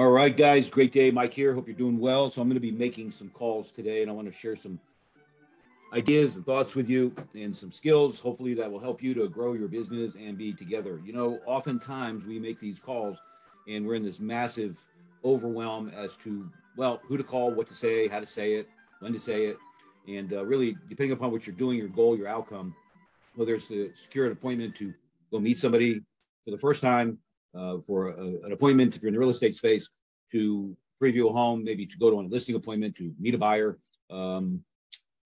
All right, guys, great day. Mike here. Hope you're doing well. So, I'm going to be making some calls today, and I want to share some ideas and thoughts with you and some skills. Hopefully, that will help you to grow your business and be together. You know, oftentimes we make these calls and we're in this massive overwhelm as to, well, who to call, what to say, how to say it, when to say it. And uh, really, depending upon what you're doing, your goal, your outcome, whether it's to secure an appointment to go meet somebody for the first time, uh, for a, an appointment if you're in the real estate space, to preview a home, maybe to go to a listing appointment, to meet a buyer, um,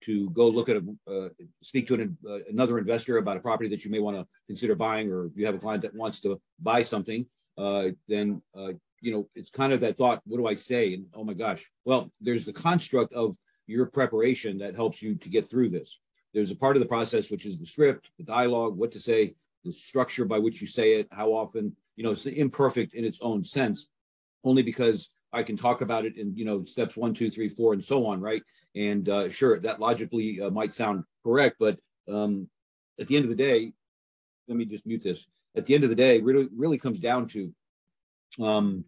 to go look at a, uh, speak to an, uh, another investor about a property that you may want to consider buying, or you have a client that wants to buy something, uh, then uh, you know it's kind of that thought. What do I say? And oh my gosh, well, there's the construct of your preparation that helps you to get through this. There's a part of the process which is the script, the dialogue, what to say, the structure by which you say it, how often. You know, it's imperfect in its own sense, only because I can talk about it in you know steps one, two, three, four, and so on, right? And uh, sure, that logically uh, might sound correct, but um, at the end of the day, let me just mute this. At the end of the day, really, really comes down to um,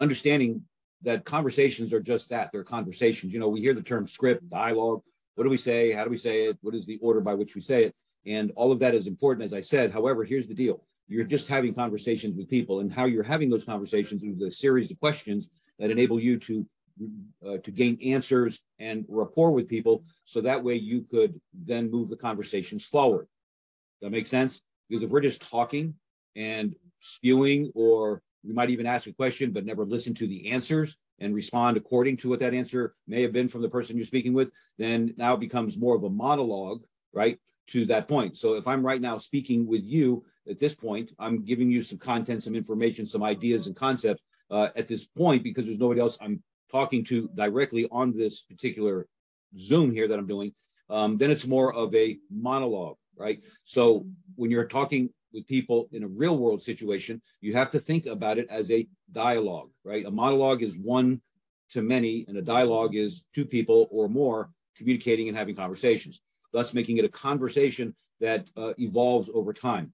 understanding that conversations are just that they're conversations. You know, we hear the term script, dialogue. What do we say? How do we say it? What is the order by which we say it? And all of that is important, as I said. However, here's the deal you're just having conversations with people, and how you're having those conversations with a series of questions that enable you to uh, to gain answers and rapport with people so that way you could then move the conversations forward. That makes sense? Because if we're just talking and spewing or we might even ask a question but never listen to the answers and respond according to what that answer may have been from the person you're speaking with then now it becomes more of a monologue right to that point. So if i'm right now speaking with you at this point i'm giving you some content some information some ideas and concepts uh, at this point because there's nobody else i'm talking to directly on this particular zoom here that i'm doing um, then it's more of a monologue right? So when you're talking with people in a real world situation, you have to think about it as a dialogue, right? A monologue is one to many, and a dialogue is two people or more communicating and having conversations, thus making it a conversation that uh, evolves over time.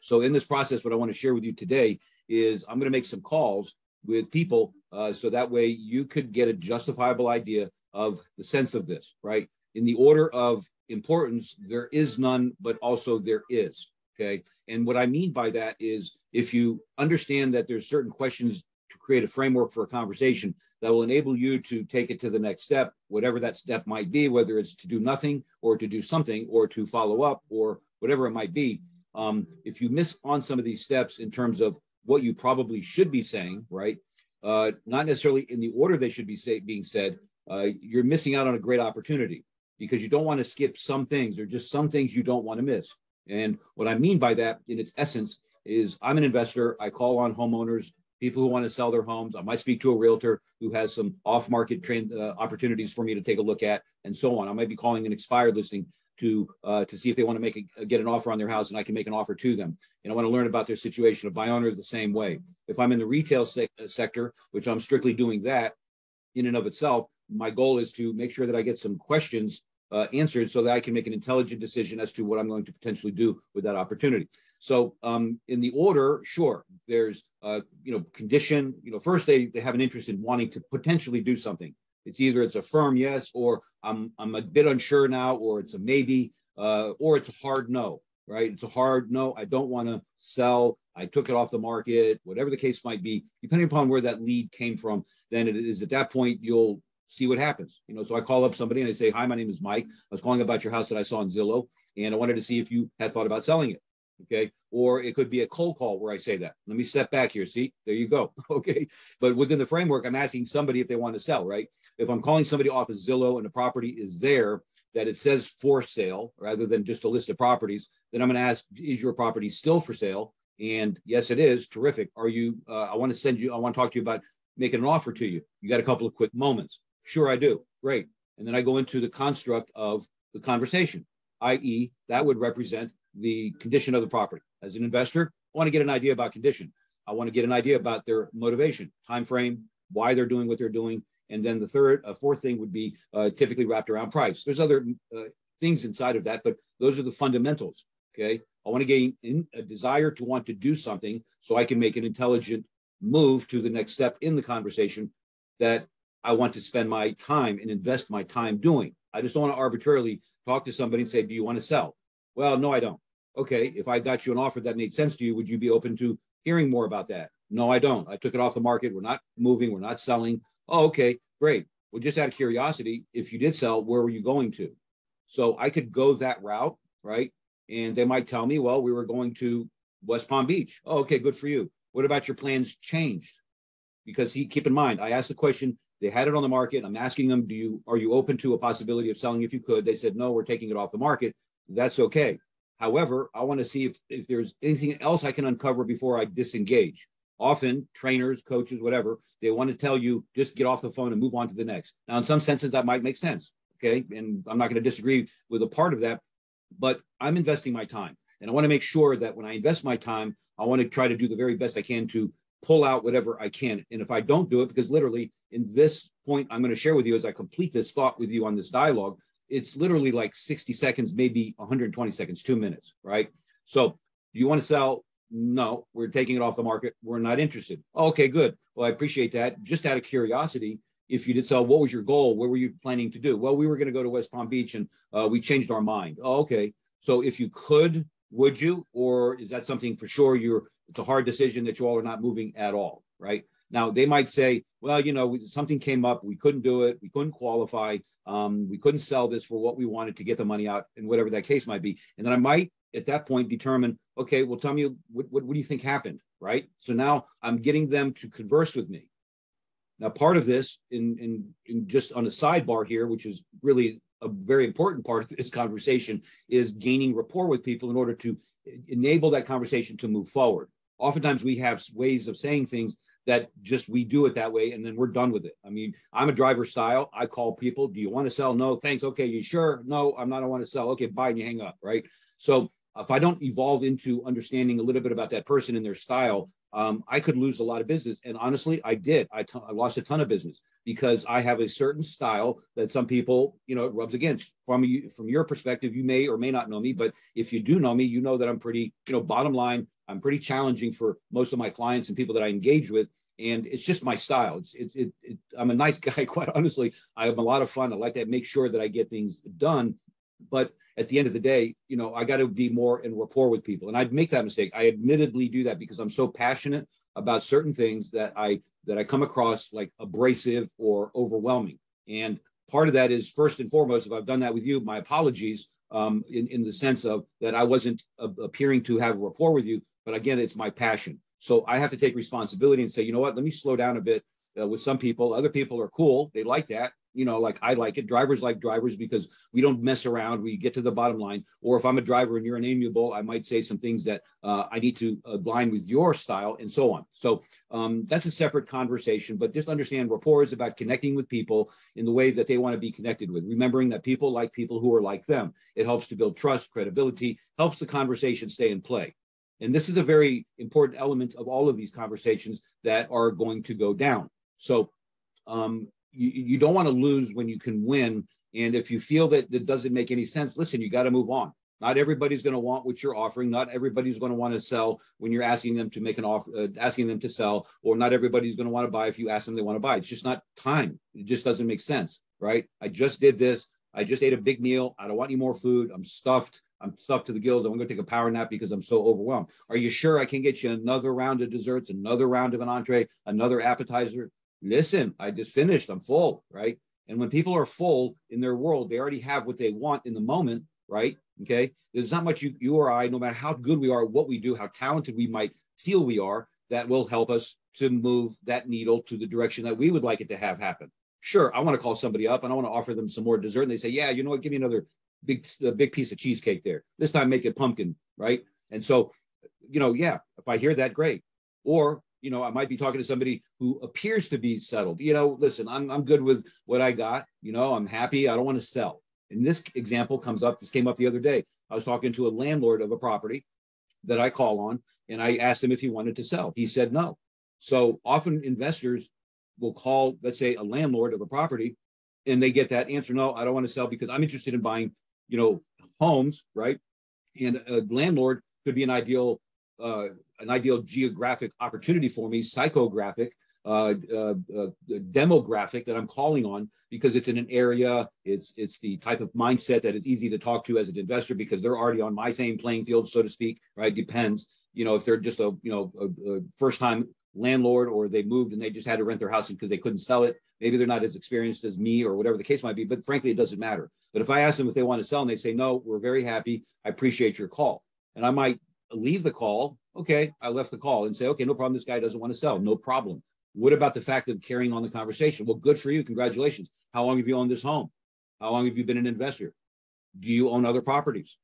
So, in this process, what I want to share with you today is I'm going to make some calls with people uh, so that way you could get a justifiable idea of the sense of this, right? In the order of importance, there is none, but also there is. Okay. And what I mean by that is if you understand that there's certain questions to create a framework for a conversation that will enable you to take it to the next step, whatever that step might be, whether it's to do nothing or to do something or to follow up or whatever it might be. Um, if you miss on some of these steps in terms of what you probably should be saying, right? Uh, not necessarily in the order they should be say, being said, uh, you're missing out on a great opportunity because you don't want to skip some things or just some things you don't want to miss. And what I mean by that, in its essence, is I'm an investor. I call on homeowners, people who want to sell their homes. I might speak to a realtor who has some off-market trend uh, opportunities for me to take a look at, and so on. I might be calling an expired listing to uh, to see if they want to make a, get an offer on their house, and I can make an offer to them. And I want to learn about their situation. A by owner the same way. If I'm in the retail se- uh, sector, which I'm strictly doing that in and of itself, my goal is to make sure that I get some questions uh, answered so that I can make an intelligent decision as to what I'm going to potentially do with that opportunity. So um, in the order, sure, there's uh, you know condition. You know, first they they have an interest in wanting to potentially do something. It's either it's a firm yes, or I'm I'm a bit unsure now, or it's a maybe, uh, or it's a hard no. Right? It's a hard no. I don't want to sell. I took it off the market. Whatever the case might be, depending upon where that lead came from, then it is at that point you'll see what happens. You know, so I call up somebody and I say, "Hi, my name is Mike. I was calling about your house that I saw on Zillow, and I wanted to see if you had thought about selling it." Okay, or it could be a cold call where I say that. Let me step back here. See, there you go. Okay, but within the framework, I'm asking somebody if they want to sell. Right? If I'm calling somebody off of Zillow and the property is there that it says for sale rather than just a list of properties, then I'm going to ask, "Is your property still for sale?" And yes, it is. Terrific. Are you? Uh, I want to send you. I want to talk to you about making an offer to you. You got a couple of quick moments. Sure, I do. Great. And then I go into the construct of the conversation, i.e., that would represent the condition of the property. As an investor, I want to get an idea about condition. I want to get an idea about their motivation, time frame, why they're doing what they're doing, and then the third, a fourth thing would be uh, typically wrapped around price. There's other uh, things inside of that, but those are the fundamentals. Okay, I want to gain a desire to want to do something so I can make an intelligent move to the next step in the conversation that I want to spend my time and invest my time doing. I just don't want to arbitrarily talk to somebody and say, Do you want to sell? Well, no, I don't. Okay, if I got you an offer that made sense to you, would you be open to hearing more about that? No, I don't. I took it off the market. We're not moving. We're not selling. Oh, okay, great. Well, just out of curiosity, if you did sell, where were you going to? So I could go that route, right? And they might tell me, well, we were going to West Palm Beach. Oh, okay, good for you. What about your plans changed? Because he keep in mind, I asked the question, they had it on the market. I'm asking them, do you are you open to a possibility of selling if you could? They said, no, we're taking it off the market. That's okay. However, I want to see if, if there's anything else I can uncover before I disengage. Often, trainers, coaches, whatever, they want to tell you just get off the phone and move on to the next. Now, in some senses, that might make sense. Okay. And I'm not going to disagree with a part of that, but I'm investing my time. And I want to make sure that when I invest my time, I want to try to do the very best I can to pull out whatever I can. And if I don't do it, because literally in this point I'm going to share with you as I complete this thought with you on this dialogue, it's literally like 60 seconds, maybe 120 seconds, two minutes, right? So you want to sell? No, we're taking it off the market. We're not interested. okay, good. Well, I appreciate that. Just out of curiosity, if you did sell, what was your goal? What were you planning to do? Well, we were going to go to West Palm Beach and uh, we changed our mind. Oh, okay. So if you could, would you? Or is that something for sure you're, it's a hard decision that you all are not moving at all, right? Now they might say, well, you know, something came up, we couldn't do it, we couldn't qualify, um, we couldn't sell this for what we wanted to get the money out, and whatever that case might be. And then I might at that point determine, okay, well, tell me what, what, what do you think happened, right? So now I'm getting them to converse with me. Now, part of this, in, in, in just on a sidebar here, which is really a very important part of this conversation, is gaining rapport with people in order to enable that conversation to move forward. Oftentimes, we have ways of saying things that just we do it that way and then we're done with it. I mean, I'm a driver style. I call people, do you want to sell? No, thanks. Okay, you sure? No, I'm not. I want to sell. Okay, bye, and you hang up, right? So if I don't evolve into understanding a little bit about that person and their style, um, I could lose a lot of business. And honestly, I did. I, t- I lost a ton of business because I have a certain style that some people, you know, it rubs against. From you, from your perspective, you may or may not know me, but if you do know me, you know that I'm pretty, you know, bottom line, I'm pretty challenging for most of my clients and people that I engage with. And it's just my style. It's, it, it, it, I'm a nice guy, quite honestly. I have a lot of fun. I like to make sure that I get things done. But at the end of the day, you know, I got to be more in rapport with people. And I'd make that mistake. I admittedly do that because I'm so passionate about certain things that I that I come across like abrasive or overwhelming. And part of that is first and foremost, if I've done that with you, my apologies um, in, in the sense of that I wasn't uh, appearing to have rapport with you. But again, it's my passion. So I have to take responsibility and say, you know what, let me slow down a bit uh, with some people. Other people are cool. They like that you know, like I like it. Drivers like drivers because we don't mess around. We get to the bottom line. Or if I'm a driver and you're an amiable, I might say some things that uh, I need to align with your style and so on. So um, that's a separate conversation. But just understand rapport is about connecting with people in the way that they want to be connected with. Remembering that people like people who are like them. It helps to build trust, credibility, helps the conversation stay in play. And this is a very important element of all of these conversations that are going to go down. So um, you, you don't want to lose when you can win. And if you feel that it doesn't make any sense, listen, you got to move on. Not everybody's going to want what you're offering. Not everybody's going to want to sell when you're asking them to make an offer, uh, asking them to sell, or not everybody's going to want to buy if you ask them they want to buy. It's just not time. It just doesn't make sense, right? I just did this. I just ate a big meal. I don't want any more food. I'm stuffed. I'm stuffed to the gills. I'm going to take a power nap because I'm so overwhelmed. Are you sure I can get you another round of desserts, another round of an entree, another appetizer? listen, I just finished, I'm full, right? And when people are full in their world, they already have what they want in the moment, right? Okay. There's not much you, you or I, no matter how good we are, what we do, how talented we might feel we are, that will help us to move that needle to the direction that we would like it to have happen. Sure, I want to call somebody up and I want to offer them some more dessert. And they say, Yeah, you know what? Give me another big, a big piece of cheesecake there. This time make it pumpkin, right? And so, you know, yeah, if I hear that, great. Or you know, I might be talking to somebody who appears to be settled. You know, listen, I'm I'm good with what I got. You know, I'm happy. I don't want to sell. And this example comes up. This came up the other day. I was talking to a landlord of a property that I call on, and I asked him if he wanted to sell. He said no. So often investors will call, let's say, a landlord of a property, and they get that answer: No, I don't want to sell because I'm interested in buying, you know, homes, right? And a landlord could be an ideal uh, an ideal geographic opportunity for me, psychographic, uh, uh, uh, demographic that I'm calling on because it's in an area. It's it's the type of mindset that is easy to talk to as an investor because they're already on my same playing field, so to speak. Right? Depends. You know, if they're just a you know a, a first time landlord or they moved and they just had to rent their house because they couldn't sell it. Maybe they're not as experienced as me or whatever the case might be. But frankly, it doesn't matter. But if I ask them if they want to sell and they say no, we're very happy. I appreciate your call, and I might leave the call. Okay, I left the call and say, okay, no problem. This guy doesn't want to sell. No problem. What about the fact of carrying on the conversation? Well, good for you. Congratulations. How long have you owned this home? How long have you been an investor? Do you own other properties?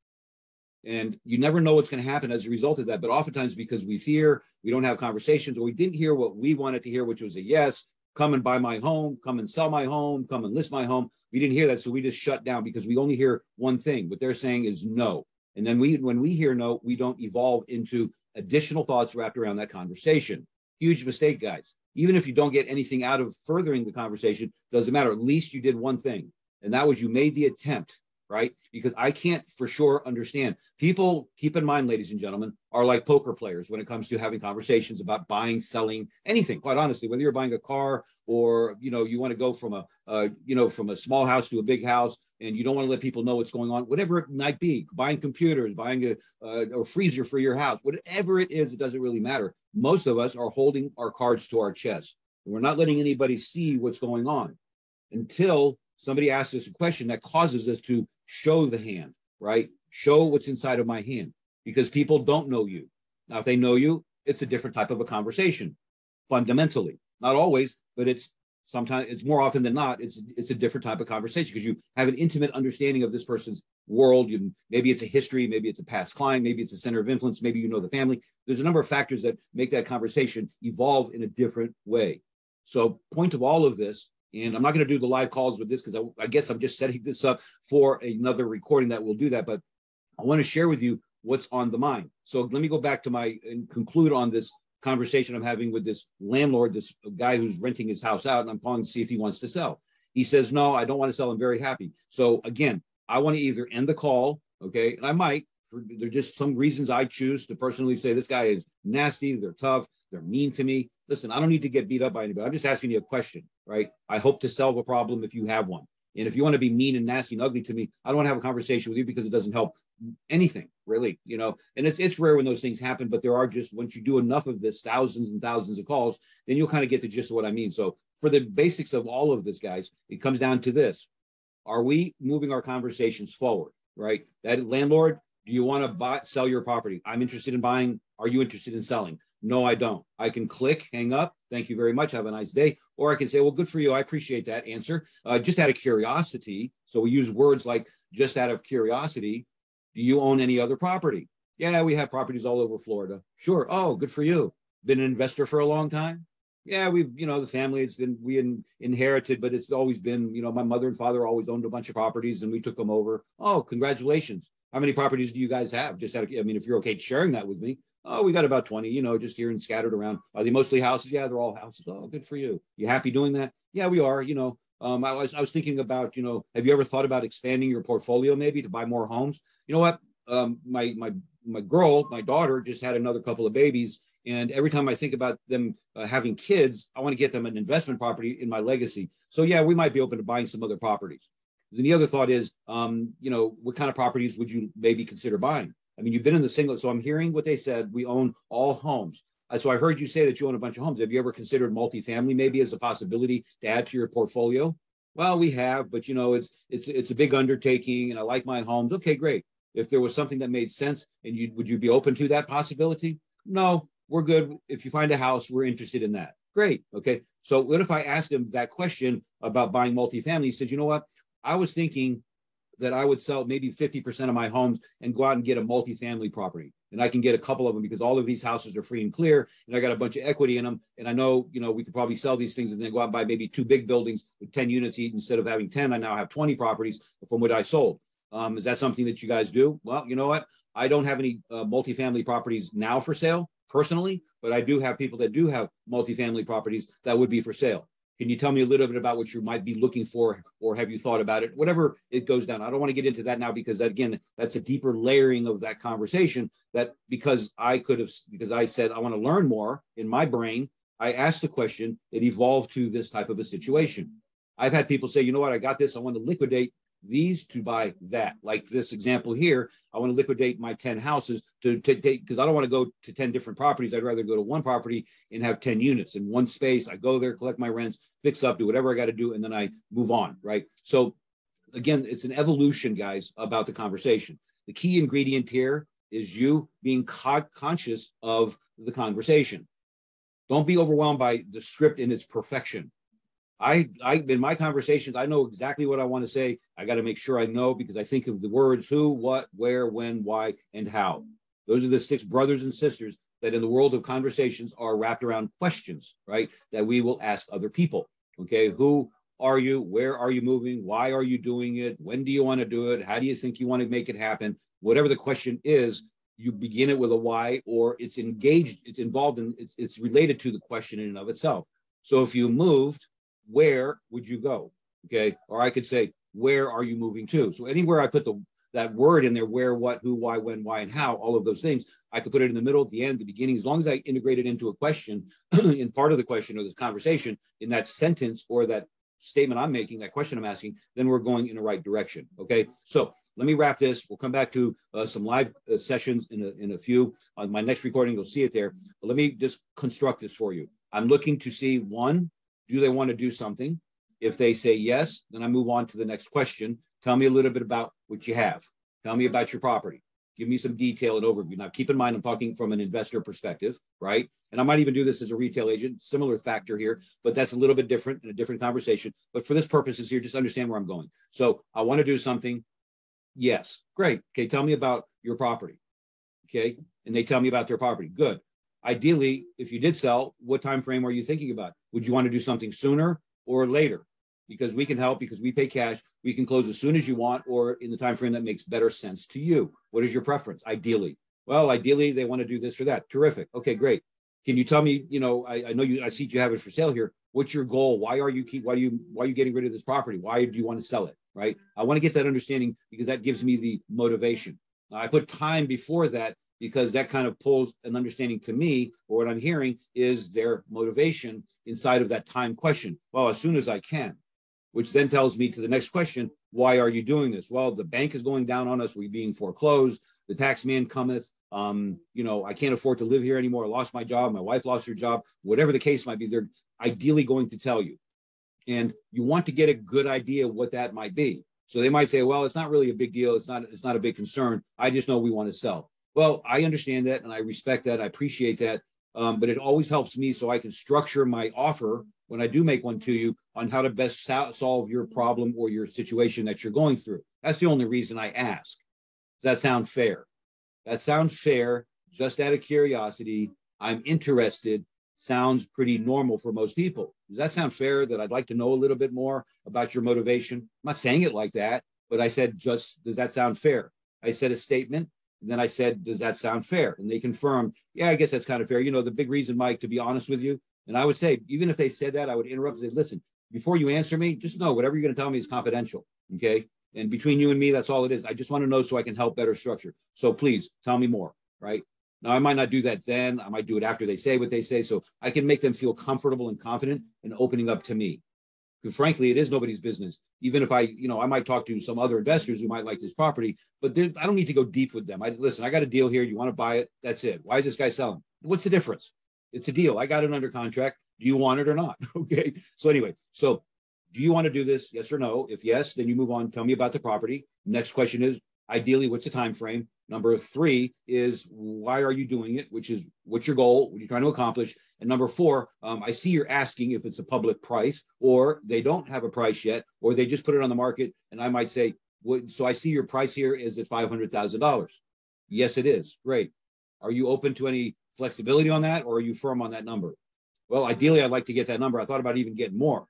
And you never know what's going to happen as a result of that. But oftentimes, because we fear, we don't have conversations, or we didn't hear what we wanted to hear, which was a yes, come and buy my home, come and sell my home, come and list my home. We didn't hear that. So we just shut down because we only hear one thing. What they're saying is no. And then we, when we hear no, we don't evolve into additional thoughts wrapped around that conversation. Huge mistake, guys even if you don't get anything out of furthering the conversation, doesn't matter. At least you did one thing, and that was you made the attempt, right? Because I can't for sure understand. People, keep in mind, ladies and gentlemen, are like poker players when it comes to having conversations about buying, selling, anything. Quite honestly, whether you're buying a car or you know you want to go from a uh, you know from a small house to a big house and you don't want to let people know what's going on whatever it might be buying computers buying a, uh, a freezer for your house whatever it is it doesn't really matter most of us are holding our cards to our chest we're not letting anybody see what's going on until somebody asks us a question that causes us to show the hand right? Show what's inside of my hand because people don't know you. Now if they know you it's a different type of a conversation fundamentally. Not always but it's sometimes it's more often than not it's it's a different type of conversation because you have an intimate understanding of this person's world. You maybe it's a history maybe it's a past client maybe it's a center of influence maybe you know the family. There's a number of factors that make that conversation evolve in a different way. So point of all of this and i'm not going to do the live calls with this because I, I guess i'm just setting this up for another recording that will do that but i want to share with you what's on the mind so let me go back to my and conclude on this conversation I'm having with this landlord, this guy who's renting his house out, and I'm calling to see if he wants to sell. He says, No, I don't want to sell. I'm very happy. So again, I want to either end the call, okay, and I might. There are just some reasons I choose to personally say this guy is nasty, they're tough, they're mean to me. Listen, I don't need to get beat up by anybody. I'm just asking you a question, right? I hope to solve a problem if you have one. And if you want to be mean and nasty and ugly to me, I don't want to have a conversation with you because it doesn't help anything really, you know. And it's it's rare when those things happen, but there are just once you do enough of this, thousands and thousands of calls, then you'll kind of get the gist of what I mean. So for the basics of all of this, guys, it comes down to this: Are we moving our conversations forward? Right? That landlord, do you want to buy sell your property? I'm interested in buying. Are you interested in selling? No, I don't. I can click, hang up. Thank you very much. Have a nice day. Or I can say, well, good for you. I appreciate that answer. Uh, just out of curiosity. So we use words like just out of curiosity. Do you own any other property? Yeah, we have properties all over Florida. Sure. Oh, good for you. Been an investor for a long time? Yeah, we've, you know, the family, it's been, we in, inherited, but it's always been, you know, my mother and father always owned a bunch of properties and we took them over. Oh, congratulations. How many properties do you guys have? Just out of, I mean, if you're okay sharing that with me, oh, we got about 20, you know, just here and scattered around. Are they mostly houses? Yeah, they're all houses. Oh, good for you. You happy doing that? Yeah, we are. You know, um, I was I was thinking about, you know, have you ever thought about expanding your portfolio maybe to buy more homes? You know what? Um, my my my girl, my daughter, just had another couple of babies, and every time I think about them uh, having kids, I want to get them an investment property in my legacy. So yeah, we might be open to buying some other properties. Then the other thought is, um, you know, what kind of properties would you maybe consider buying? I mean, you've been in the single, so I'm hearing what they said. We own all homes. Uh, so I heard you say that you own a bunch of homes. Have you ever considered multifamily maybe as a possibility to add to your portfolio? Well, we have, but you know, it's it's it's a big undertaking, and I like my homes. Okay, great. If there was something that made sense, and you would you be open to that possibility? No, we're good. If you find a house, we're interested in that. Great. Okay. So what if I asked him that question about buying multifamily? He said, you know what? I was thinking that I would sell maybe 50% of my homes and go out and get a multifamily property. And I can get a couple of them because all of these houses are free and clear. And I got a bunch of equity in them. And I know, you know, we could probably sell these things and then go out and buy maybe two big buildings with 10 units each. Instead of having 10, I now have 20 properties from what I sold. Um, is that something that you guys do? Well, you know what? I don't have any uh, multifamily properties now for sale personally, but I do have people that do have multifamily properties that would be for sale. Can you tell me a little bit about what you might be looking for, or have you thought about it? Whatever it goes down. I don't want to get into that now because again, that's a deeper layering of that conversation. That because I could have because I said I want to learn more in my brain. I asked the question. It evolved to this type of a situation. I've had people say, you know what, I got this. I want to liquidate these to buy that. Like this example here, I want to liquidate my 10 houses to, take because I don't want to go to 10 different properties. I'd rather go to one property and have 10 units in one space. I go there, collect my rents, fix up, do whatever I got to do, and then I move on. Right. So again, it's an evolution, guys, about the conversation. The key ingredient here is you being co- conscious of the conversation. Don't be overwhelmed by the script in its perfection. I, I, in my conversations, I know exactly what I want to say. I got to make sure I know because I think of the words who, what, where, when, why, and how. Those are the six brothers and sisters that in the world of conversations are wrapped around questions, right? That we will ask other people. Okay. Who are you? Where are you moving? Why are you doing it? When do you want to do it? How do you think you want to make it happen? Whatever the question is, you begin it with a why or it's engaged, it's involved in, it's, it's related to the question in and of itself. So if you moved, where would you go? Okay. Or I could say, where are you moving to? So anywhere I put the that word in there, where, what, who, why, when, why, and how, all of those things, I could put it in the middle, the end, the beginning, as long as I integrate it into a question, in part of the question or this conversation, in that sentence or that statement I'm making, that question I'm asking, then we're going in the right direction. Okay. So let me wrap this. We'll come back to uh, some live uh, sessions in a, in a few. On my next recording, you'll see it there. But let me just construct this for you. I'm looking to see one, do they want to do something? If they say yes, then I move on to the next question. Tell me a little bit about what you have. Tell me about your property. Give me some detail and overview. Now, keep in mind, I'm talking from an investor perspective, right? And I might even do this as a retail agent, similar factor here, but that's a little bit different in a different conversation. But for this purposes here, just understand where I'm going. So I want to do something. Yes, great. Okay, tell me about your property. Okay, and they tell me about their property. Good ideally, if you did sell, what time frame are you thinking about? Would you want to do something sooner or later? Because we can help because we pay cash. We can close as soon as you want or in the time frame that makes better sense to you. What is your preference? Ideally. Well, ideally, they want to do this or that. Terrific. Okay, great. Can you tell me, you know, I, I know you I see you have it for sale here. What's your goal? Why are you keep why do you why are you getting rid of this property? Why do you want to sell it? Right. I want to get that understanding because that gives me the motivation. I put time before that because that kind of pulls an understanding to me, or what I'm hearing is their motivation inside of that time question. Well, as soon as I can, which then tells me to the next question, why are you doing this? Well, the bank is going down on us. We're being foreclosed. The tax man cometh. Um, you know, I can't afford to live here anymore. I lost my job. My wife lost her job. Whatever the case might be, they're ideally going to tell you. And you want to get a good idea what that might be. So they might say, well, it's not really a big deal. It's not, it's not a big concern. I just know we want to sell. Well, I understand that and I respect that. I appreciate that. Um, but it always helps me so I can structure my offer when I do make one to you on how to best so- solve your problem or your situation that you're going through. That's the only reason I ask. Does that sound fair? That sounds fair, just out of curiosity. I'm interested. Sounds pretty normal for most people. Does that sound fair that I'd like to know a little bit more about your motivation? I'm not saying it like that, but I said, just does that sound fair? I said a statement then I said, Does that sound fair? And they confirmed, Yeah, I guess that's kind of fair. You know, the big reason, Mike, to be honest with you, and I would say, even if they said that, I would interrupt and say, Listen, before you answer me, just know whatever you're going to tell me is confidential. Okay. And between you and me, that's all it is. I just want to know so I can help better structure. So please tell me more. Right. Now, I might not do that then. I might do it after they say what they say. So I can make them feel comfortable and confident and opening up to me because frankly, it is nobody's business. Even if I, you know, I might talk to some other investors who might like this property, but I don't need to go deep with them. I listen, I got a deal here. You want to buy it? That's it. Why is this guy selling? What's the difference? It's a deal. I got it under contract. Do you want it or not? okay. So anyway, so do you want to do this? Yes or no? If yes, then you move on. Tell me about the property. Next question is ideally, what's the time frame? Number three is why are you doing it? Which is what's your goal? What are you trying to accomplish? And number four, um, I see you're asking if it's a public price or they don't have a price yet, or they just put it on the market. And I might say, so I see your price here is at $500,000. Yes, it is. Great. Are you open to any flexibility on that or are you firm on that number? Well, ideally, I'd like to get that number. I thought about even getting more.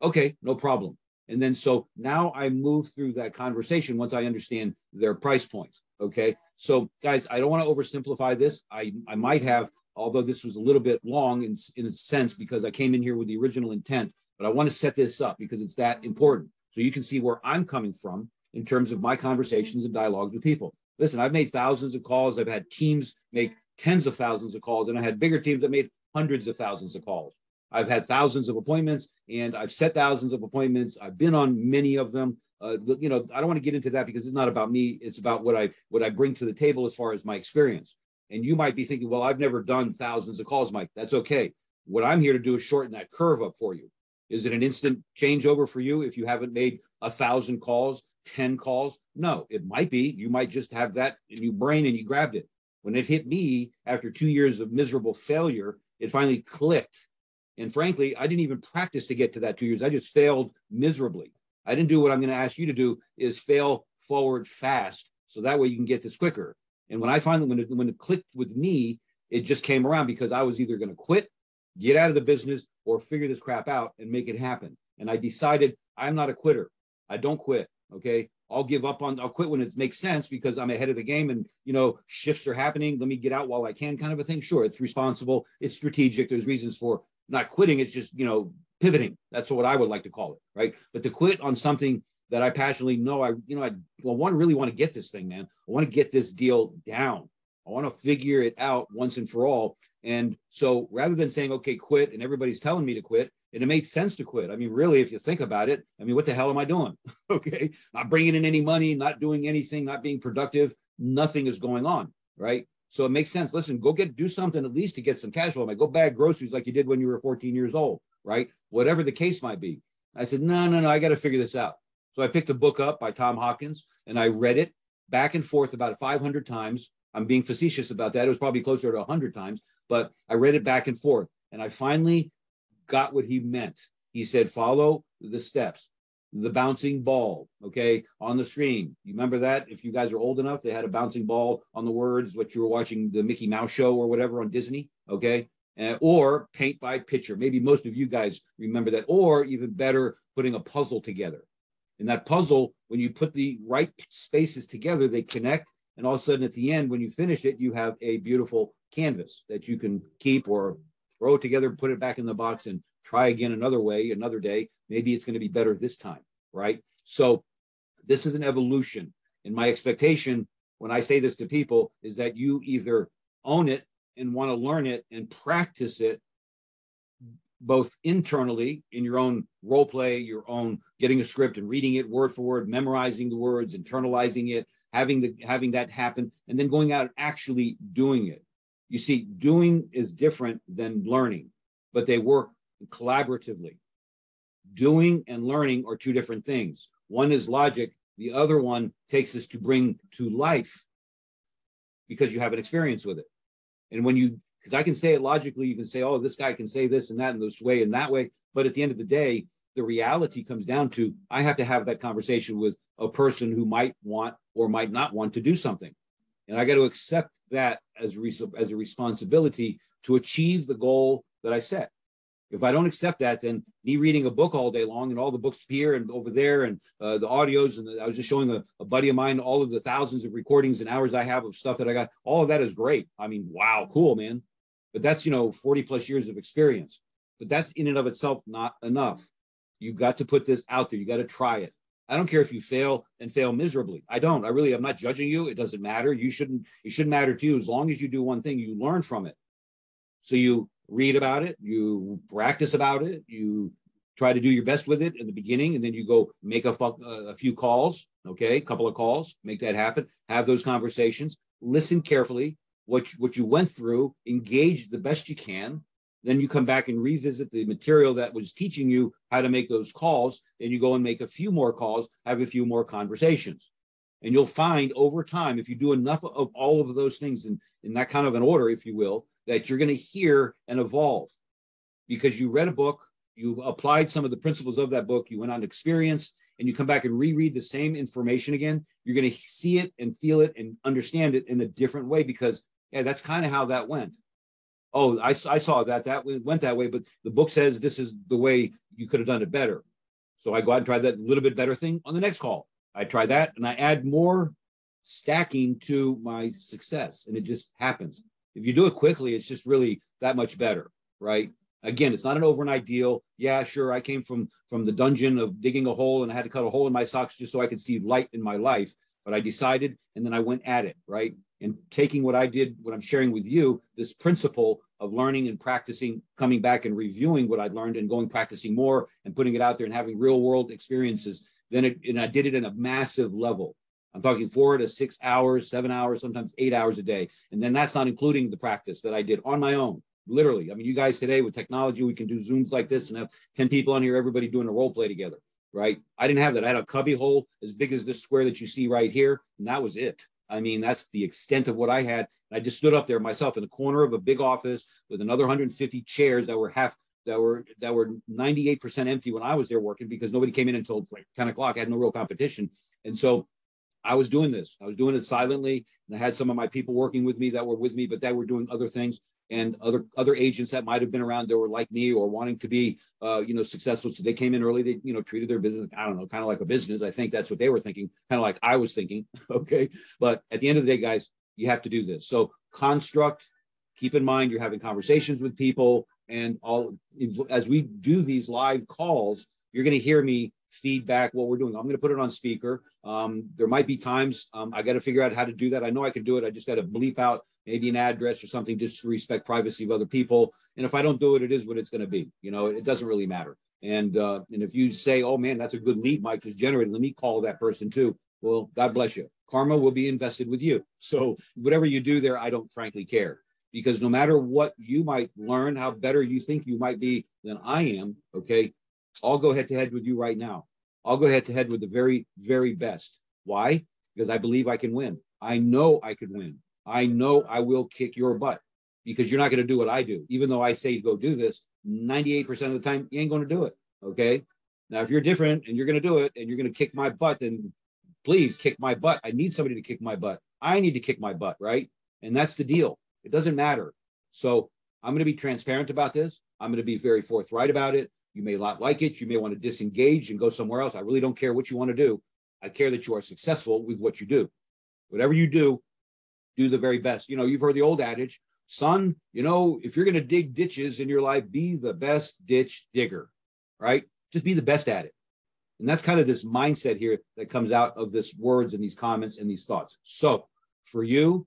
Okay, no problem. And then so now I move through that conversation once I understand their price points. Okay. So, guys, I don't want to oversimplify this. I, I might have, although this was a little bit long in, in a sense because I came in here with the original intent but I want to set this up because it's that important. So you can see where I'm coming from in terms of my conversations and dialogues with people. Listen, I've made thousands of calls. I've had teams make tens of thousands of calls, and I had bigger teams that made hundreds of thousands of calls. I've had thousands of appointments and I've set thousands of appointments. I've been on many of them. Uh, you know, I don't want to get into that because it's not about me. It's about what I what I bring to the table as far as my experience. And you might be thinking, well, I've never done thousands of calls, Mike. That's okay. What I'm here to do is shorten that curve up for you. Is it an instant changeover for you if you haven't made a thousand calls, 10 calls? No, it might be. You might just have that in your brain and you grabbed it. When it hit me after two years of miserable failure, it finally clicked. And frankly, I didn't even practice to get to that two years. I just failed miserably. I didn't do what I'm going to ask you to do is fail forward fast. So that way you can get this quicker. And when I finally, when it, when it clicked with me, it just came around because I was either going to quit, get out of the business, or figure this crap out and make it happen. And I decided I'm not a quitter. I don't quit. Okay. I'll give up on, I'll quit when it makes sense because I'm ahead of the game and, you know, shifts are happening. Let me get out while I can kind of a thing. Sure. It's responsible. It's strategic. There's reasons for not quitting. It's just, you know, pivoting. That's what I would like to call it. Right. But to quit on something that I passionately know, I, you know, I well, one really want to get this thing, man. I want to get this deal down. I want to figure it out once and for all. And so rather than saying, okay, quit, and everybody's telling me to quit, and it made sense to quit. I mean, really, if you think about it, I mean, what the hell am I doing? okay. Not bringing in any money, not doing anything, not being productive. Nothing is going on. Right. So it makes sense. Listen, go get, do something at least to get some cash flow. I go bag groceries like you did when you were 14 years old. Right. Whatever the case might be. I said, no, no, no, I got to figure this out. So I picked a book up by Tom Hopkins and I read it back and forth about 500 times. I'm being facetious about that. It was probably closer to 100 times, but I read it back and forth. And I finally got what he meant. He said, follow the steps, the bouncing ball, okay, on the screen. You remember that? If you guys are old enough, they had a bouncing ball on the words, what you were watching the Mickey Mouse show or whatever on Disney, okay? Uh, or paint by picture. Maybe most of you guys remember that. Or even better, putting a puzzle together. In that puzzle, when you put the right spaces together, they connect. And all of a sudden, at the end, when you finish it, you have a beautiful canvas that you can keep or throw it together, put it back in the box, and try again another way, another day. Maybe it's going to be better this time, right? So, this is an evolution. And my expectation when I say this to people is that you either own it and want to learn it and practice it both internally in your own role play, your own getting a script and reading it word for word, memorizing the words, internalizing it, having the having that happen, and then going out and actually doing it. You see, doing is different than learning, but they work collaboratively. Doing and learning are two different things. One is logic, the other one takes us to bring to life because you have an experience with it. And when you because I can say it logically. You can say, oh, this guy can say this and that in this way and that way. But at the end of the day, the reality comes down to I have to have that conversation with a person who might want or might not want to do something. And I got to accept that as, as a responsibility to achieve the goal that I set. If I don't accept that, then me reading a book all day long and all the books here and over there and uh, the audios, and the, I was just showing a, a, buddy of mine all of the thousands of recordings and hours I have of stuff that I got. All of that is great. I mean, wow, cool, man but that's you know 40 plus years of experience. But that's in and of itself not enough. You've got to put this out there. You got to try it. I don't care if you fail and fail miserably. I don't. I really i'm not judging you. It doesn't matter. You shouldn't it shouldn't matter to you. As long as you do one thing you learn from it. So you read about it. You practice about it. You try to do your best with it in the beginning and then you go make a, fuck uh, a few calls okay? A couple of calls. Make that happen. Have those conversations. Listen carefully what you, what you went through, engage the best you can. Then you come back and revisit the material that was teaching you how to make those calls. Then you go and make a few more calls, have a few more conversations. And you'll find over time, if you do enough of all of those things in, in that kind of an order, if you will, that you're going to hear and evolve because you read a book, you applied some of the principles of that book, you went on experience, and you come back and reread the same information again, you're going to see it and feel it and understand it in a different way because yeah, that's kind of how that went. Oh, I, I saw that that went that way, but the book says this is the way you could have done it better. So I go out and try that little bit better thing on the next call. I try that and I add more stacking to my success, and it just happens. If you do it quickly, it's just really that much better, right? Again, it's not an overnight deal. Yeah, sure. I came from from the dungeon of digging a hole and I had to cut a hole in my socks just so I could see light in my life. But I decided and then I went at it, right? And taking what I did, what I'm sharing with you, this principle of learning and practicing, coming back and reviewing what I'd learned and going practicing more and putting it out there and having real world experiences. Then it, and I did it in a massive level. I'm talking four to six hours, seven hours, sometimes eight hours a day. And then that's not including the practice that I did on my own literally. I mean, you guys today with technology, we can do Zooms like this and have 10 people on here, everybody doing a role play together, right? I didn't have that. I had a cubby hole as big as this square that you see right here, and that was it. I mean, that's the extent of what I had. I just stood up there myself in the corner of a big office with another 150 chairs that were half that were that were 98% empty when I was there working because nobody came in until like 10 o'clock. I had no real competition. And so I was doing this. I was doing it silently. And I had some of my people working with me that were with me, but that were doing other things and other other agents that might have been around that were like me or wanting to be uh, you know successful. So they came in early they you know treated their business i don't know kind of like a business. I think that's what they were thinking kind of like i was thinking okay? But at the end of the day guys you have to do this. So construct keep in mind you're having conversations with people and all as we do these live calls you're going to hear me feedback what we're doing. I'm going to put it on speaker. Um, there might be times um, i got to figure out how to do that. I know i can do it. I just got to bleep out maybe an address or something just to respect privacy of other people. And if I don't do it, it is what it's going to be. You know, it doesn't really matter. And uh, and if you say, oh man, that's a good lead Mike just generated, let me call that person too. Well, God bless you. Karma will be invested with you. So whatever you do there, I don't frankly care because no matter what you might learn, how better you think you might be than I am, okay, I'll go head to head with you right now. I'll go head to head with the very, very best. Why? Because I believe I can win. I know I could win. I know I will kick your butt because you're not going to do what I do. Even though I say go do this, 98% of the time, you ain't going to do it. Okay. Now, if you're different and you're going to do it and you're going to kick my butt, then please kick my butt. I need somebody to kick my butt. I need to kick my butt. Right. And that's the deal. It doesn't matter. So I'm going to be transparent about this. I'm going to be very forthright about it. You may not like it. You may want to disengage and go somewhere else. I really don't care what you want to do. I care that you are successful with what you do. Whatever you do, do the very best. You know, you've heard the old adage, son, you know, if you're going to dig ditches in your life, be the best ditch digger, right? Just be the best at it. And that's kind of this mindset here that comes out of this words and these comments and these thoughts. So for you,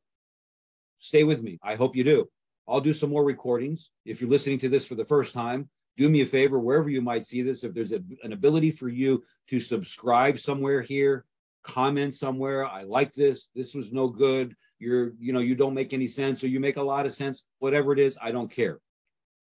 stay with me. I hope you do. I'll do some more recordings. If you're listening to this for the first time, do me a favor, wherever you might see this, if there's a, an ability for you to subscribe somewhere here, comment somewhere, I like this, this was no good, you're you know you don't make any sense or you make a lot of sense whatever it is i don't care.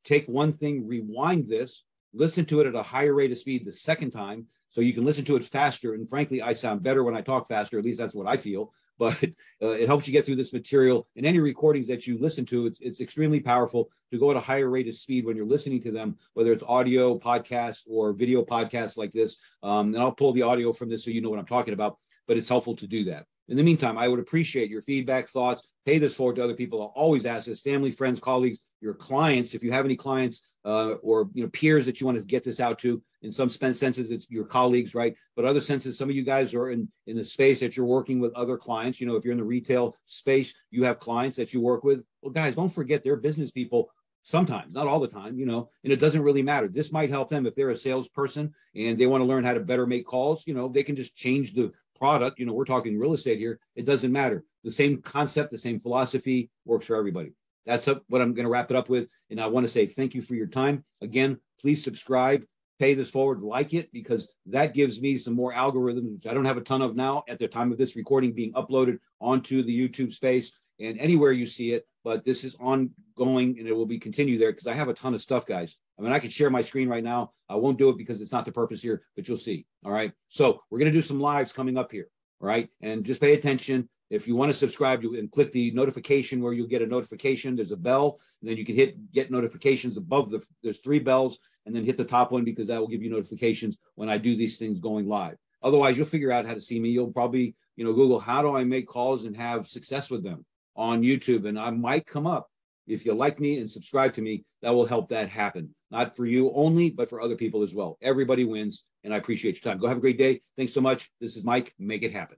Take one thing rewind this listen to it at a higher rate of speed the second time so you can listen to it faster and frankly i sound better when i talk faster at least that's what i feel but uh, it helps you get through this material and any recordings that you listen to it's, it's extremely powerful to go at a higher rate of speed when you're listening to them whether it's audio podcast or video podcasts like this um, and i'll pull the audio from this so you know what i'm talking about but it's helpful to do that in the meantime, I would appreciate your feedback, thoughts. Pay this forward to other people. I'll always ask this: family, friends, colleagues, your clients. If you have any clients uh, or you know peers that you want to get this out to, in some senses, it's your colleagues, right? But other senses, some of you guys are in in the space that you're working with other clients. You know, if you're in the retail space, you have clients that you work with. Well, guys, don't forget they're business people sometimes not all the time you know and it doesn't really matter this might help them if they're a salesperson and they want to learn how to better make calls you know they can just change the product, you know, we're talking real estate here, it doesn't matter. The same concept, the same philosophy works for everybody. That's what I'm going to wrap it up with. And I want to say thank you for your time. Again, please subscribe, pay this forward, like it, because that gives me some more algorithms, which I don't have a ton of now at the time of this recording being uploaded onto the YouTube space and anywhere you see it. But this is ongoing and it will be continued there because I have a ton of stuff, guys. I mean, I could share my screen right now. I won't do it because it's not the purpose here, but you'll see. All right. So we're going to do some lives coming up here. All right. And just pay attention. If you want to subscribe you and click the notification where you'll get a notification, there's a bell, and then you can hit get notifications above the there's three bells, and then hit the top one because that will give you notifications when I do these things going live. Otherwise, you'll figure out how to see me. You'll probably, you know, Google how do I make calls and have success with them on YouTube, and I might come up. If you like me and subscribe to me, that will help that happen. Not for you only, but for other people as well. Everybody wins, and I appreciate your time. Go have a great day. Thanks so much. This is Mike. Make it happen.